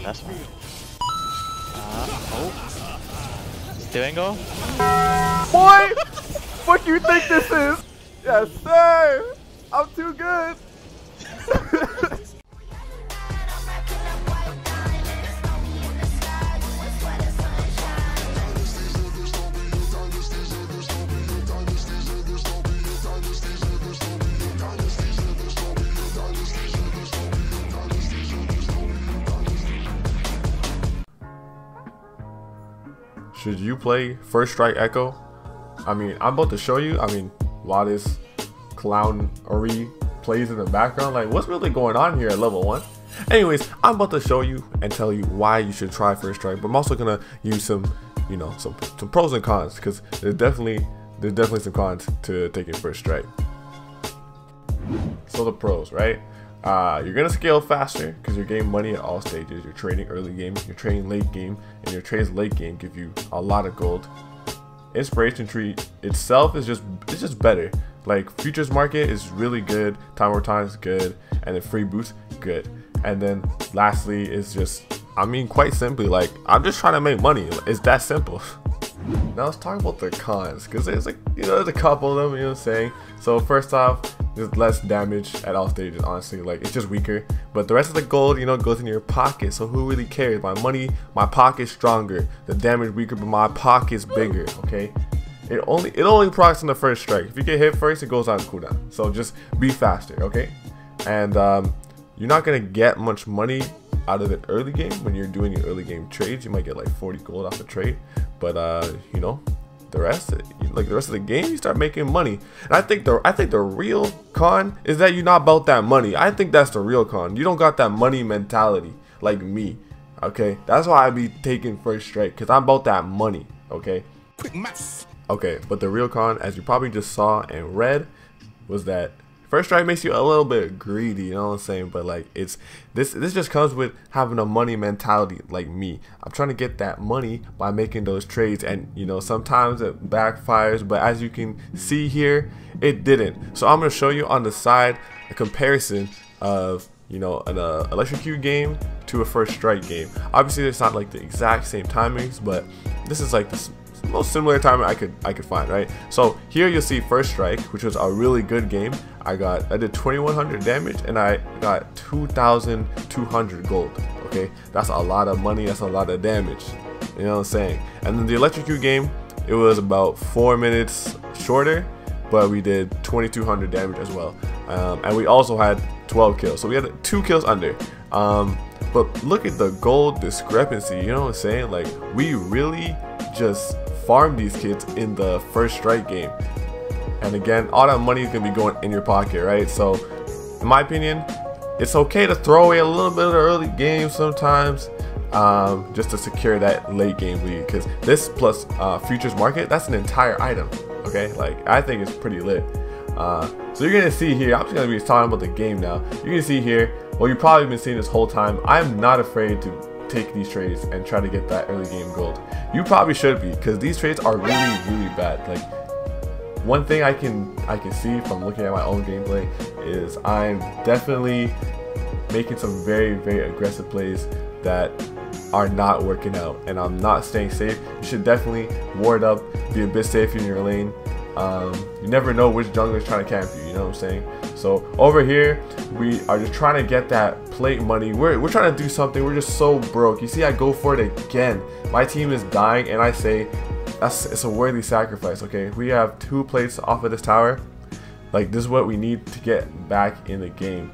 fine, that's fine. Uh, oh. Still go? Boy! what do you think this is? Yes, sir! I'm too good! Should you play First Strike Ekko? I mean, I'm about to show you. I mean, while this clown Ori plays in the background, like what's really going on here at level one? Anyways, I'm about to show you and tell you why you should try First Strike, but I'm also gonna use some, you know, some some pros and cons because there's definitely there's definitely some cons to taking First Strike. So the pros, right? Uh, you're gonna scale faster because you're getting money at all stages. You're trading early game, you're trading late game, and your trades late game give you a lot of gold. Inspiration tree itself is just it's just better. Like futures market is really good, time over time is good, and the free boots good. And then lastly is just I mean quite simply like I'm just trying to make money. It's that simple. Now let's talk about the cons, because there's like, you know, there's a couple of them, you know what I'm saying? So first off, there's less damage at all stages, honestly, like, it's just weaker. But the rest of the gold, you know, goes in your pocket, so who really cares? My money, my pocket's stronger, the damage weaker, but my pocket's bigger, okay? It only it only procs on the first strike. If you get hit first, it goes on cooldown. So just be faster, okay? And um, you're not gonna get much money out of it early game when you're doing your early game trades. You might get like 40 gold off a trade, but uh, you know, the rest, like the rest of the game, you start making money. And I think the I think the real con is that you're not about that money. I think that's the real con. You don't got that money mentality like me. Okay, that's why I be taking first strike because I'm about that money. Okay. Quick maths. Okay, but the real con, as you probably just saw and read, was that First strike makes you a little bit greedy, you know what I'm saying? But like it's this this just comes with having a money mentality like me. I'm trying to get that money by making those trades and you know sometimes it backfires, but as you can see here, it didn't. So I'm gonna show you on the side a comparison of you know an uh, electrocute game to a first strike game. Obviously it's not like the exact same timings, but this is like this most similar time I could I could find, right? So here you'll see First Strike, which was a really good game. I got I did 2100 damage and I got 2200 gold. Okay, that's a lot of money. That's a lot of damage. You know what I'm saying? And then the electrocute game, it was about four minutes shorter, but we did 2200 damage as well. Um, and we also had 12 kills, so we had two kills under. Um, but look at the gold discrepancy. You know what I'm saying? Like we really just farm these kids in the first strike game. And again, all that money is going to be going in your pocket, right? So, in my opinion, it's okay to throw away a little bit of the early game sometimes um, just to secure that late game lead. Because this plus uh, futures market, that's an entire item, okay? Like, I think it's pretty lit. Uh, so you're gonna see here, I'm just gonna be talking about the game now. You're gonna see here, well you've probably been seeing this whole time, I'm not afraid to take these trades and try to get that early game gold. You probably should be because these trades are really really bad. Like one thing I can I can see from looking at my own gameplay is I'm definitely making some very very aggressive plays that are not working out and I'm not staying safe. You should definitely ward up, be a bit safe in your lane. Um, you never know which jungler is trying to camp you, you know what I'm saying? So over here, we are just trying to get that plate money. We're, we're trying to do something. We're just so broke. You see, I go for it again. My team is dying, and I say, that's it's a worthy sacrifice, okay? We have two plates off of this tower. Like, this is what we need to get back in the game.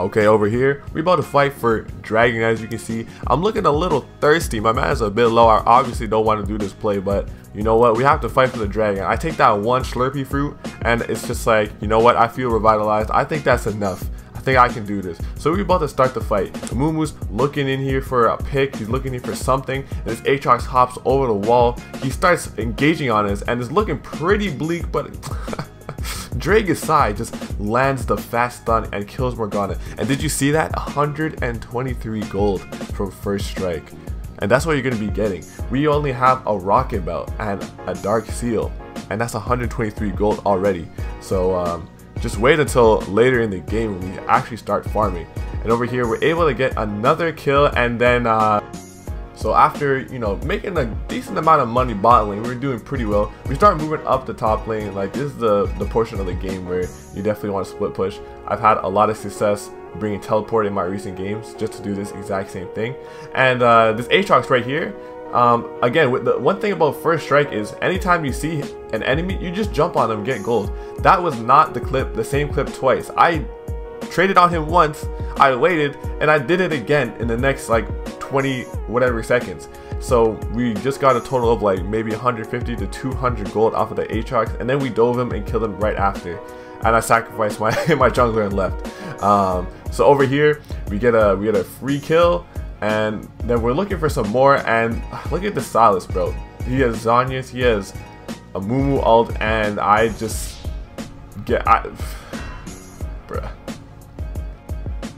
Okay, over here, we about to fight for Dragon, as you can see. I'm looking a little thirsty. My man is a bit low. I obviously don't want to do this play, but you know what? We have to fight for the Dragon. I take that one Slurpee fruit, and it's just like, you know what? I feel revitalized. I think that's enough. I think I can do this. So we're about to start the fight. Amumu's looking in here for a pick. He's looking in for something. And this Aatrox hops over the wall. He starts engaging on us and it's looking pretty bleak, but Sai just lands the fast stun and kills Morgana. And did you see that? 123 gold from first strike. And that's what you're going to be getting. We only have a rocket belt and a dark seal. And that's 123 gold already. So um, just wait until later in the game when we actually start farming. And over here, we're able to get another kill and then uh, so after, you know, making a decent amount of money bot lane, we are doing pretty well. We start moving up the top lane. Like this is the, the portion of the game where you definitely want to split push. I've had a lot of success bringing teleport in my recent games just to do this exact same thing. And uh, this Aatrox right here, um, again, the one thing about first strike is anytime you see an enemy, you just jump on them, get gold. That was not the clip, the same clip twice. I traded on him once, I waited, and I did it again in the next like 20 whatever seconds. So we just got a total of like maybe 150 to 200 gold off of the Aatrox, and then we dove him and killed him right after. And I sacrificed my my jungler and left. Um, so over here we get a we get a free kill, and then we're looking for some more. And look at the Sylas, bro. He has Zhonya's, he has a Mumu ult, and I just get I, bruh.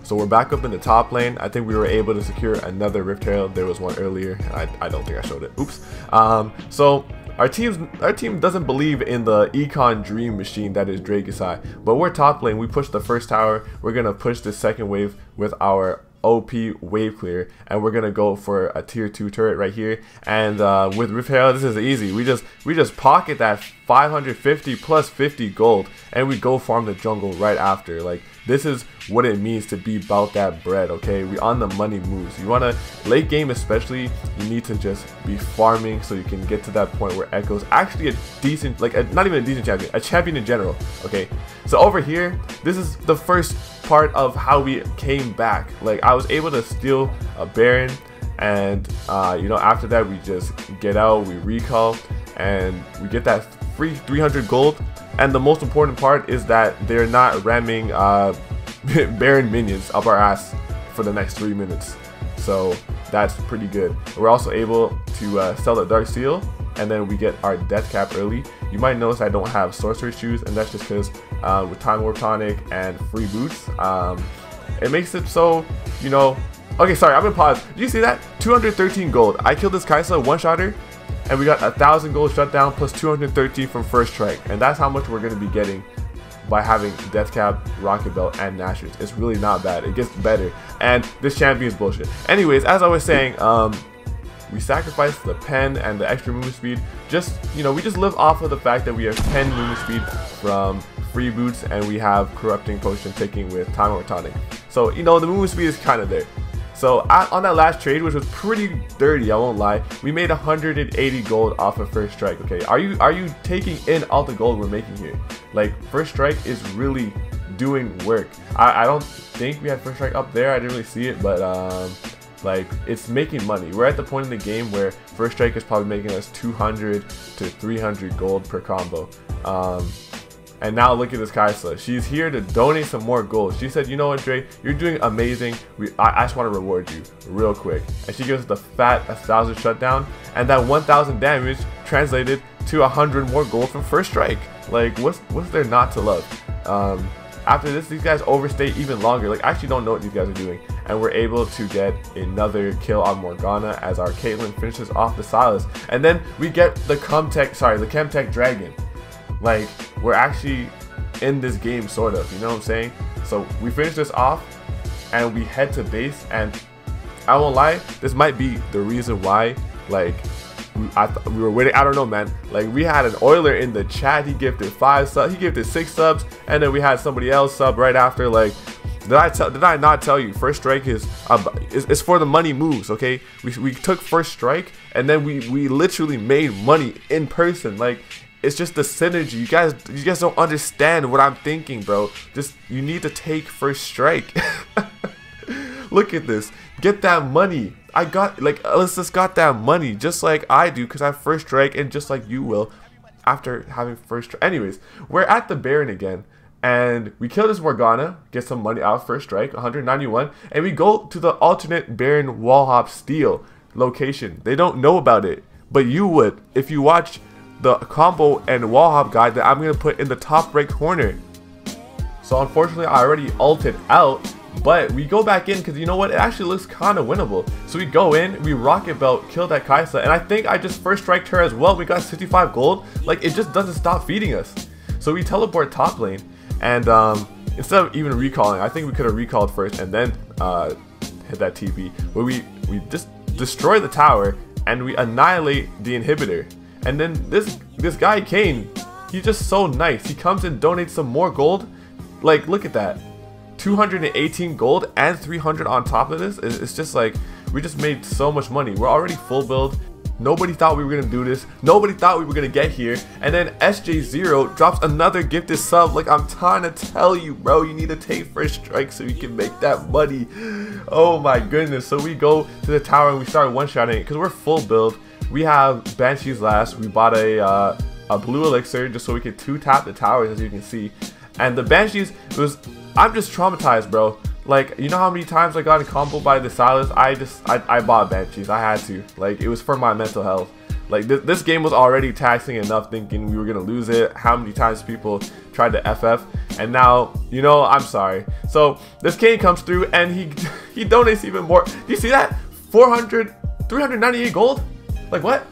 So we're back up in the top lane. I think we were able to secure another Rift Herald. There was one earlier. I, I don't think I showed it. Oops. Um, so our team's our team doesn't believe in the econ dream machine that is Drey Gasai, but we're top lane. We push the first tower. We're gonna push the second wave with our OP wave clear and we're gonna go for a tier 2 turret right here and uh, with Rift this is easy we just we just pocket that 550 plus 50 gold and we go farm the jungle right after like this is what it means to be about that bread okay we on the money moves you want to late game especially you need to just be farming so you can get to that point where Ekko's actually a decent like a, not even a decent champion a champion in general okay so over here this is the first part of how we came back. Like I was able to steal a Baron and uh, you know after that we just get out, we recall and we get that free 300 gold. And the most important part is that they're not ramming uh, Baron minions up our ass for the next three minutes. So that's pretty good. We're also able to uh, sell the Dark Seal and then we get our death cap early. You might notice I don't have sorcery shoes, and that's just because uh, with time warp tonic and free boots, um, it makes it so you know. Okay, sorry, I'm gonna pause. Did you see that? 213 gold. I killed this Kai'Sa one shotter, and we got a thousand gold shutdown plus 213 from first strike, and that's how much we're gonna be getting by having Deathcap, Rocket Belt, and Nashor's. It's really not bad. It gets better. And this champion is bullshit. Anyways, as I was saying, um, we sacrifice the pen and the extra movement speed. Just, you know, we just live off of the fact that we have 10 movement speed from free boots and we have corrupting potion taking with time warp tonic. So, you know, the movement speed is kind of there. So on that last trade, which was pretty dirty, I won't lie, we made 180 gold off of first strike. Okay, are you are you taking in all the gold we're making here? Like first strike is really doing work. I, I don't think we had first strike up there. I didn't really see it, but um, like, it's making money. We're at the point in the game where First Strike is probably making us 200 to 300 gold per combo. Um, and now look at this Kai'Sa. She's here to donate some more gold. She said, you know what, Drey, you're doing amazing. We, I, I just want to reward you real quick. And she gives the fat 1,000 shutdown. And that 1,000 damage translated to 100 more gold from First Strike. Like, what's, what's there not to love? Um, after this, these guys overstay even longer. Like, I actually don't know what these guys are doing. And we're able to get another kill on Morgana as our Caitlyn finishes off the Sylas. And then we get the Comtech, sorry, the Chemtech Dragon. Like, we're actually in this game, sort of, you know what I'm saying? So we finish this off, and we head to base, and I won't lie, this might be the reason why, like, we, we were waiting. I don't know, man. Like we had an Oiler in the chat. He gifted five subs. He gifted six subs, and then we had somebody else sub right after. Like, did I tell? Did I not tell you? First strike is uh, for the money moves. Okay, we we took first strike, and then we we literally made money in person. Like. It's just the synergy. You guys, you guys don't understand what I'm thinking, bro. Just you need to take first strike. Look at this. Get that money. I got, like, uh, Alyssa's got that money just like I do because I first strike and just like you will after having first strike. Anyways, we're at the Baron again and we kill this Morgana, get some money out first strike, 191, and we go to the alternate Baron wallhop steal location. They don't know about it, but you would if you watch the combo and wallhop guide that I'm going to put in the top right corner. So unfortunately, I already ulted out but we go back in because you know what? It actually looks kind of winnable. So we go in, we rocket belt, kill that Kai'Sa, and I think I just first striked her as well. We got 65 gold. Like, it just doesn't stop feeding us. So we teleport top lane, and um, instead of even recalling, I think we could have recalled first and then uh, hit that TP. But we we just destroy the tower and we annihilate the inhibitor. And then this this guy Kane, he's just so nice. He comes and donates some more gold. Like look at that. 218 gold and 300 on top of this. It's just like we just made so much money. We're already full build. Nobody thought we were gonna do this. Nobody thought we were gonna get here. And then SJ0 drops another gifted sub. Like I'm trying to tell you, bro, you need to take first strike so we can make that money. Oh my goodness. So we go to the tower and we start one-shotting it because we're full build. We have Banshees last. We bought a uh, a blue elixir just so we could two tap the towers as you can see. And the Banshees was I'm just traumatized, bro. Like, you know how many times I got in combo by the Sylas? I just, I, I bought Banshees. I had to. Like, it was for my mental health. Like, th this game was already taxing enough thinking we were going to lose it. How many times people tried to FF. And now, you know, I'm sorry. So, this king comes through and he, he donates even more. Do you see that? 400, 398 gold? Like, what?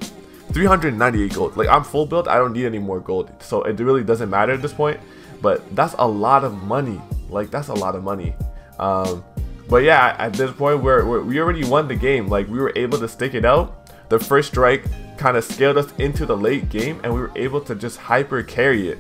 398 gold. Like, I'm full build. I don't need any more gold. So, it really doesn't matter at this point. But that's a lot of money. Like, that's a lot of money. Um, but yeah, at this point, we're, we're, we already won the game. Like we were able to stick it out. The first strike kind of scaled us into the late game, and we were able to just hyper carry it.